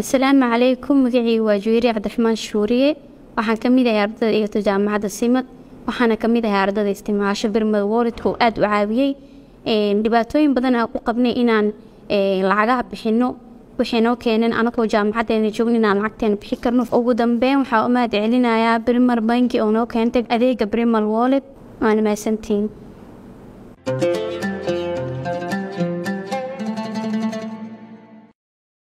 asalaamu calaykum magacii waa juweyri cabdiraxmaan shuuriye. Waxaan ka mid ahay ardada dhigata jaamacadda simad waxaana ka mid ahay ardada isticmaasho bermada wooledka oo aada u caawiyey dhibaatooyin badan aan ku qabnay inaan lacagaha bixino waxay noo keeneen anagoo jaamacaddeena joogn inaan lacagteena bixi karno. Ugu dambeyn waxaa u mahad celinayaa birmar banki oo noo keentay adeega birmal woolet waana mahadsantiin.